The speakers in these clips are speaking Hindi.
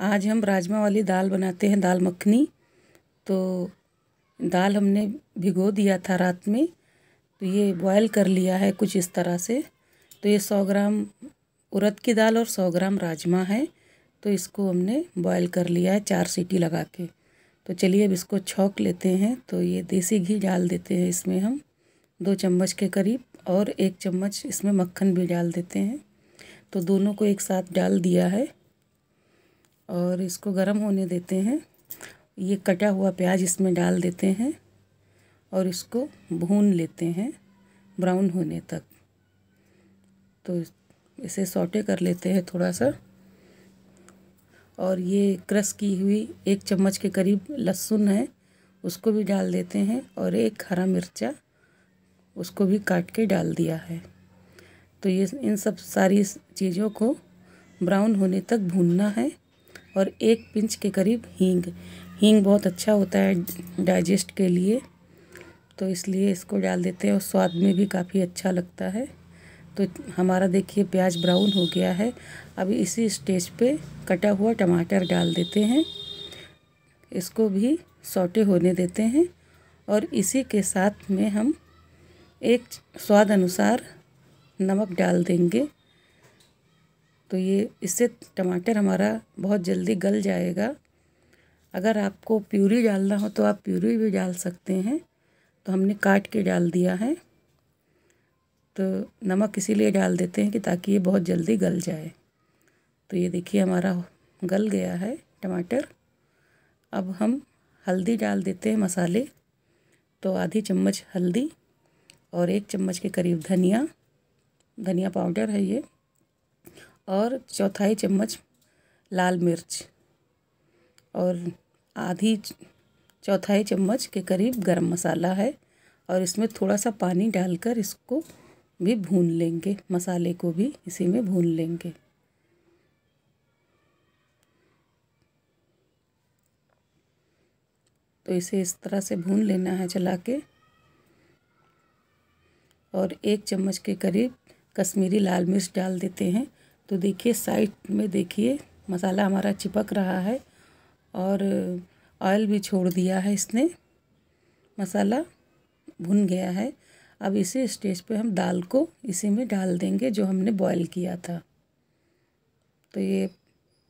आज हम राजमा वाली दाल बनाते हैं, दाल मखनी। तो दाल हमने भिगो दिया था रात में। तो ये बॉयल कर लिया है कुछ इस तरह से। तो ये सौ ग्राम उड़द की दाल और सौ ग्राम राजमा है। तो इसको हमने बॉयल कर लिया है चार सीटी लगा के। तो चलिए अब इसको छौक लेते हैं। तो ये देसी घी डाल देते हैं इसमें हम दो चम्मच के करीब और एक चम्मच इसमें मक्खन भी डाल देते हैं। तो दोनों को एक साथ डाल दिया है। और इसको गर्म होने देते हैं। ये कटा हुआ प्याज इसमें डाल देते हैं और इसको भून लेते हैं ब्राउन होने तक। तो इसे सौटे कर लेते हैं थोड़ा सा और ये क्रश की हुई एक चम्मच के करीब लहसुन है, उसको भी डाल देते हैं और एक हरा मिर्चा उसको भी काट के डाल दिया है। तो ये, इन सब सारी चीज़ों को ब्राउन होने तक भूनना है। और एक पिंच के करीब हींग। हींग बहुत अच्छा होता है डाइजेस्ट के लिए तो इसलिए इसको डाल देते हैं और स्वाद में भी काफ़ी अच्छा लगता है। तो हमारा देखिए प्याज ब्राउन हो गया है। अभी इसी स्टेज पे कटा हुआ टमाटर डाल देते हैं। इसको भी सोटे होने देते हैं और इसी के साथ में हम एक स्वाद अनुसार नमक डाल देंगे। तो ये, इससे टमाटर हमारा बहुत जल्दी गल जाएगा। अगर आपको प्यूरी डालना हो तो आप प्यूरी भी डाल सकते हैं। तो हमने काट के डाल दिया है। तो नमक इसीलिए डाल देते हैं कि ताकि ये बहुत जल्दी गल जाए। तो ये देखिए हमारा गल गया है टमाटर। अब हम हल्दी डाल देते हैं मसाले। तो आधी चम्मच हल्दी और एक चम्मच के करीब धनिया। धनिया पाउडर है ये। और चौथाई चम्मच लाल मिर्च और आधी चौथाई चम्मच के करीब गरम मसाला है और इसमें थोड़ा सा पानी डालकर इसको भी भून लेंगे, मसाले को भी इसी में भून लेंगे। तो इसे इस तरह से भून लेना है चला के और एक चम्मच के करीब कश्मीरी लाल मिर्च डाल देते हैं। तो देखिए साइड में देखिए, मसाला हमारा चिपक रहा है और ऑयल भी छोड़ दिया है इसने। मसाला भुन गया है। अब इसी स्टेज पे हम दाल को इसी में डाल देंगे, जो हमने बॉईल किया था। तो ये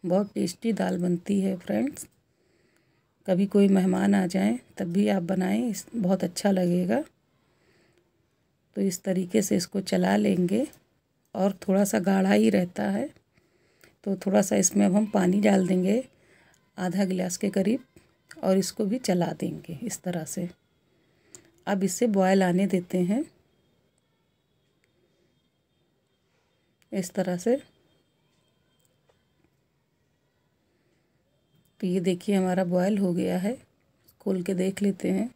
बहुत टेस्टी दाल बनती है फ्रेंड्स कभी कोई मेहमान आ जाए, तब भी आप बनाएँ बहुत अच्छा लगेगा। तो इस तरीके से इसको चला लेंगे। और थोड़ा सा गाढ़ा ही रहता है। तो थोड़ा सा इसमें अब हम पानी डाल देंगे आधा गिलास के करीब और इसको भी चला देंगे इस तरह से। अब इसे बॉयल आने देते हैं। इस तरह से। तो ये देखिए हमारा बॉयल हो गया है। खोल के देख लेते हैं।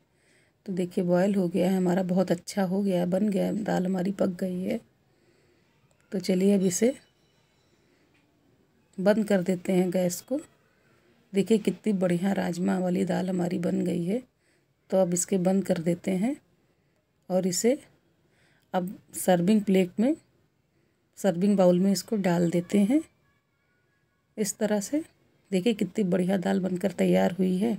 तो देखिए बॉयल हो गया है, हमारा बहुत अच्छा हो गया है, बन गया है, दाल हमारी पक गई है। तो चलिए अब इसे बंद कर देते हैं गैस को। देखिए कितनी बढ़िया राजमा वाली दाल हमारी बन गई है। तो अब इसके बंद कर देते हैं और इसे अब सर्विंग प्लेट में सर्विंग बाउल में इसको डाल देते हैं। इस तरह से देखिए कितनी बढ़िया दाल बनकर तैयार हुई है।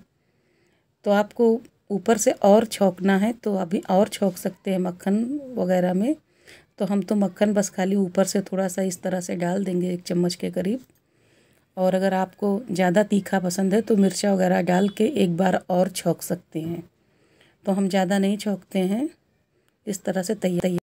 तो आपको ऊपर से और छोंकना है तो अभी और छोंक सकते हैं मक्खन वगैरह में। तो हम तो मक्खन बस खाली ऊपर से थोड़ा सा इस तरह से डाल देंगे एक चम्मच के करीब। और अगर आपको ज़्यादा तीखा पसंद है तो मिर्चा वगैरह डाल के एक बार और छोंक सकते हैं। तो हम ज़्यादा नहीं छोंकते हैं। इस तरह से तैयार